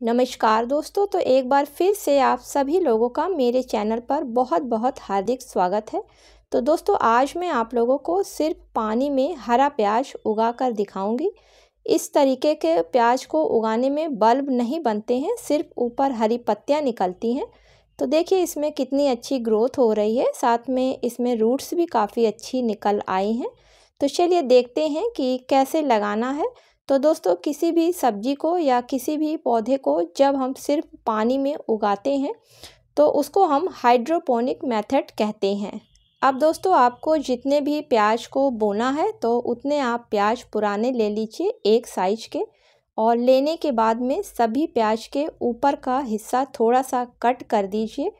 नमस्कार दोस्तों तो एक बार फिर से आप सभी लोगों का मेरे चैनल पर बहुत बहुत हार्दिक स्वागत है। तो दोस्तों, आज मैं आप लोगों को सिर्फ़ पानी में हरा प्याज उगा कर दिखाऊँगी। इस तरीके के प्याज को उगाने में बल्ब नहीं बनते हैं, सिर्फ़ ऊपर हरी पत्तियाँ निकलती हैं। तो देखिए, इसमें कितनी अच्छी ग्रोथ हो रही है। साथ में इसमें रूट्स भी काफ़ी अच्छी निकल आई हैं। तो चलिए देखते हैं कि कैसे लगाना है। तो दोस्तों, किसी भी सब्ज़ी को या किसी भी पौधे को जब हम सिर्फ़ पानी में उगाते हैं तो उसको हम हाइड्रोपोनिक मेथड कहते हैं। अब दोस्तों, आपको जितने भी प्याज को बोना है तो उतने आप प्याज पुराने ले लीजिए एक साइज़ के और लेने के बाद में सभी प्याज के ऊपर का हिस्सा थोड़ा सा कट कर दीजिए।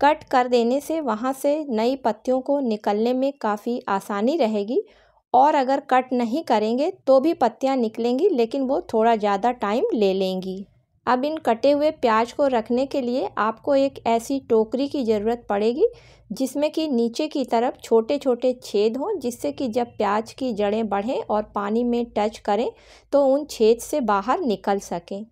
कट कर देने से वहाँ से नई पत्तियों को निकलने में काफ़ी आसानी रहेगी और अगर कट नहीं करेंगे तो भी पत्तियाँ निकलेंगी, लेकिन वो थोड़ा ज़्यादा टाइम ले लेंगी। अब इन कटे हुए प्याज को रखने के लिए आपको एक ऐसी टोकरी की ज़रूरत पड़ेगी, जिसमें कि नीचे की तरफ़ छोटे छोटे छेद हों, जिससे कि जब प्याज की जड़ें बढ़ें और पानी में टच करें तो उन छेद से बाहर निकल सकें।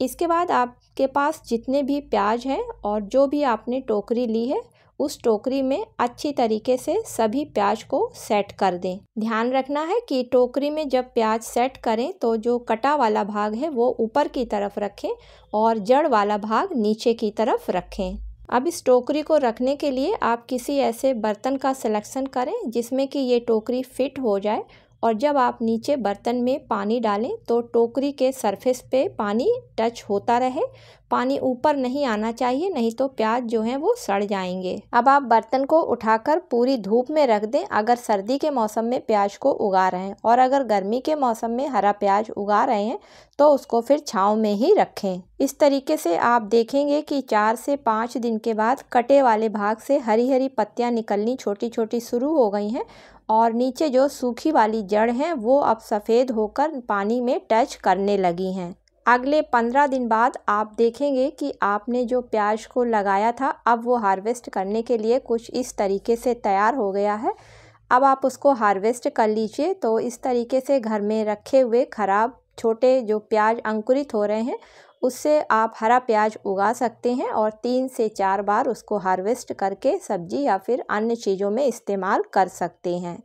इसके बाद आपके पास जितने भी प्याज हैं और जो भी आपने टोकरी ली है उस टोकरी में अच्छी तरीके से सभी प्याज को सेट कर दें। ध्यान रखना है कि टोकरी में जब प्याज सेट करें तो जो कटा वाला भाग है वो ऊपर की तरफ़ रखें और जड़ वाला भाग नीचे की तरफ़ रखें। अब इस टोकरी को रखने के लिए आप किसी ऐसे बर्तन का सिलेक्शन करें जिसमें कि ये टोकरी फिट हो जाए और जब आप नीचे बर्तन में पानी डालें तो टोकरी के सरफेस पे पानी टच होता रहे पानी ऊपर नहीं आना चाहिए, नहीं तो प्याज जो है वो सड़ जाएँगे। अब आप बर्तन को उठाकर पूरी धूप में रख दें, अगर सर्दी के मौसम में प्याज को उगा रहे हैं और अगर गर्मी के मौसम में हरा प्याज उगा रहे हैं तो उसको फिर छाँव में ही रखें। इस तरीके से आप देखेंगे कि चार से पाँच दिन के बाद कटे वाले भाग से हरी हरी पत्तियाँ निकलनी छोटी छोटी शुरू हो गई हैं और नीचे जो सूखी वाली जड़ हैं, वो अब सफ़ेद होकर पानी में टच करने लगी हैं। अगले पंद्रह दिन बाद आप देखेंगे कि आपने जो प्याज को लगाया था, अब वो हार्वेस्ट करने के लिए कुछ इस तरीके से तैयार हो गया है। अब आप उसको हार्वेस्ट कर लीजिए। तो इस तरीके से घर में रखे हुए ख़राब छोटे जो प्याज अंकुरित हो रहे हैं, उससे आप हरा प्याज उगा सकते हैं और तीन से चार बार उसको हार्वेस्ट करके सब्ज़ी या फिर अन्य चीज़ों में इस्तेमाल कर सकते हैं।